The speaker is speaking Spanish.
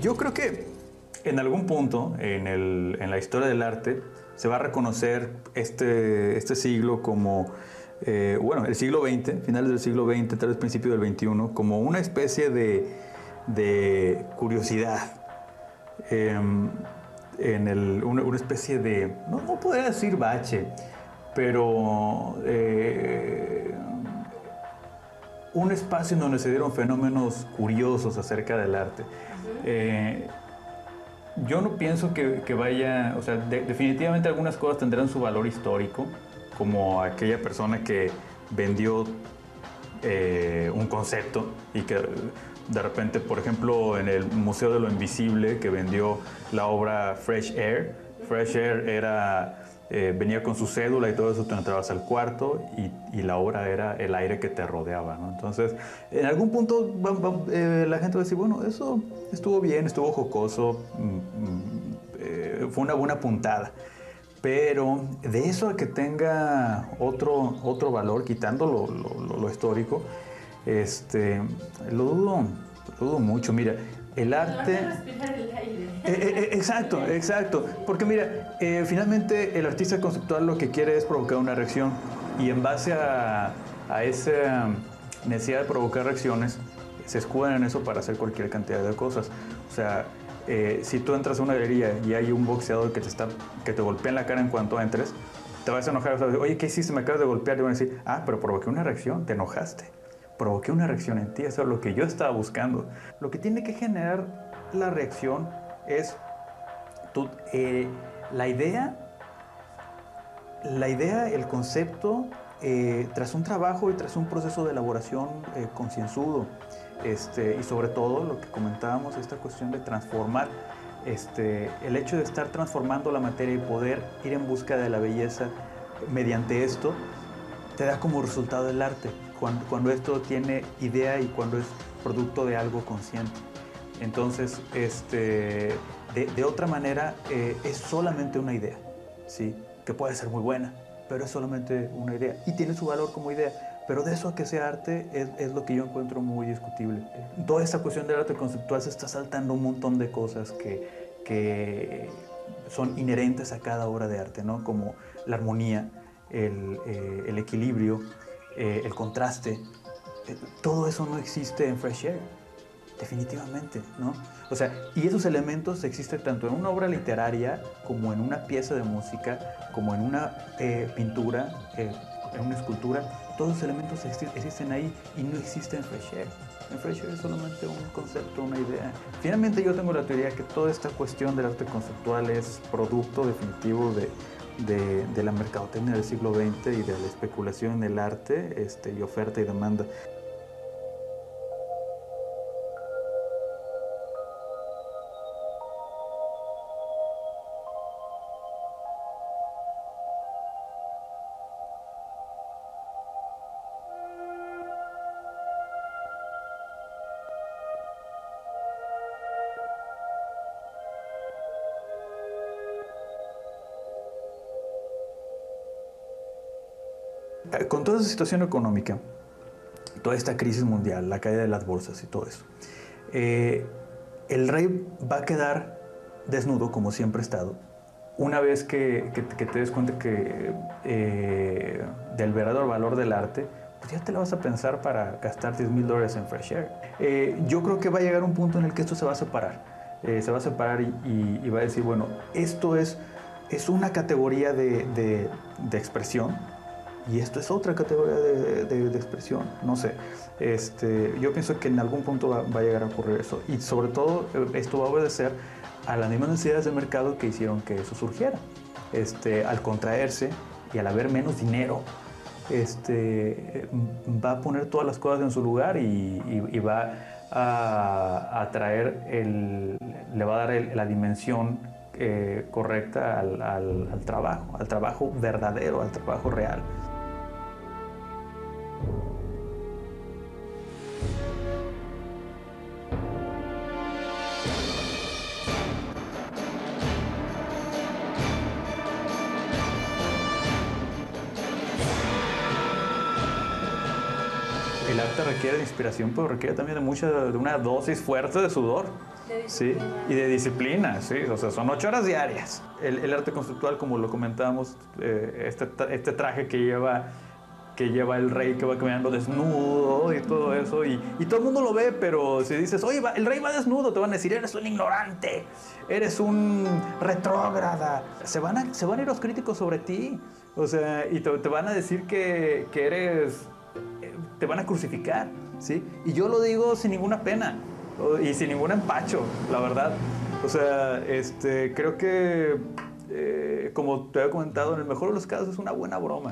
Yo creo que en algún punto en, el, en la historia del arte se va a reconocer este, este siglo como, eh, bueno, el siglo XX, finales del siglo XX, tal vez principio del XXI, como una especie de, de curiosidad. Em, en el, una, especie de, no, no podría decir bache, pero eh, un espacio en donde se dieron fenómenos curiosos acerca del arte. Eh, yo no pienso que, que vaya, o sea, de, definitivamente algunas cosas tendrán su valor histórico, como aquella persona que vendió eh, un concepto y que de repente, por ejemplo, en el Museo de lo Invisible, que vendió la obra Fresh Air. Fresh Air era, eh, venía con su cédula y todo eso, tú entrabas al cuarto y, la obra era el aire que te rodeaba. ¿no? Entonces, en algún punto eh, la gente va a decir, bueno, eso estuvo bien, estuvo jocoso, mm, eh, fue una buena puntada. Pero de eso a que tenga otro, otro valor, quitando lo, lo, lo histórico, este, lo dudo, lo dudo mucho. Mira, el arte... El aire. Eh, eh, exacto, exacto. Porque mira, eh, finalmente el artista conceptual lo que quiere es provocar una reacción y en base a, a esa necesidad de provocar reacciones, se escudan en eso para hacer cualquier cantidad de cosas. O sea, eh, si tú entras a una galería y hay un boxeador que te, está, que te golpea en la cara en cuanto entres, te vas a enojar. O sea, Oye, ¿qué hiciste? Me acabas de golpear. Y van a decir, ah, pero provoqué una reacción, te enojaste provoqué una reacción en ti, eso es lo que yo estaba buscando. Lo que tiene que generar la reacción es tu, eh, la idea, la idea, el concepto, eh, tras un trabajo y tras un proceso de elaboración eh, concienzudo. Este, y sobre todo lo que comentábamos, esta cuestión de transformar, este, el hecho de estar transformando la materia y poder ir en busca de la belleza mediante esto, te da como resultado el arte cuando, cuando, esto tiene idea y cuando es producto de algo consciente. Entonces, este, de, de otra manera, eh, es solamente una idea, ¿sí? que puede ser muy buena, pero es solamente una idea y tiene su valor como idea. Pero de eso a que sea arte es, es lo que yo encuentro muy discutible. Toda esta cuestión del arte conceptual se está saltando un montón de cosas que, que son inherentes a cada obra de arte, ¿no? como la armonía, el, eh, el equilibrio, eh, el contraste, eh, todo eso no existe en Fresh Air, definitivamente, ¿no? O sea, y esos elementos existen tanto en una obra literaria como en una pieza de música, como en una eh, pintura, eh, en una escultura, todos los elementos existen ahí y no existen en Fresh Air. En Fresh Air es solamente un concepto, una idea. Finalmente yo tengo la teoría que toda esta cuestión del arte conceptual es producto definitivo de, de, la mercadotecnia del siglo XX y de la especulación en el arte este, y oferta y demanda. Con toda esa situación económica, toda esta crisis mundial, la caída de las bolsas y todo eso, eh, el rey va a quedar desnudo como siempre ha estado. Una vez que, te des cuenta que eh, del verdadero valor del arte, pues ya te la vas a pensar para gastar 10 mil dólares en Fresh Air. Eh, yo creo que va a llegar un punto en el que esto se va a separar. se va a separar y, va a decir, bueno, esto es, es una categoría de, de expresión, y esto es otra categoría de, expresión, no sé. Este, yo pienso que en algún punto va, a llegar a ocurrir eso. Y sobre todo, esto va a obedecer a las mismas necesidades de mercado que hicieron que eso surgiera. Este, al contraerse y al haber menos dinero, este, va a poner todas las cosas en su lugar y, va a, a, traer, le va a dar el, la dimensión eh, correcta al trabajo, al trabajo verdadero, al trabajo real. El arte requiere de inspiración, pero requiere también de mucha, de una dosis fuerte de sudor. sí, y de disciplina, sí, o sea, son ocho horas diarias. El, el arte conceptual, como lo comentábamos, eh, este, este traje que lleva que lleva el rey que va caminando desnudo y todo eso. Y, y todo el mundo lo ve, pero si dices, oye, el rey va desnudo, te van a decir, eres un ignorante, eres un retrógrada. Se van a, se van a ir los críticos sobre ti. O sea, y te, te van a decir que, que eres, te van a crucificar, ¿sí? Y yo lo digo sin ninguna pena y sin ningún empacho, la verdad. O sea, este, creo que, eh, como te había comentado, en el mejor de los casos es una buena broma.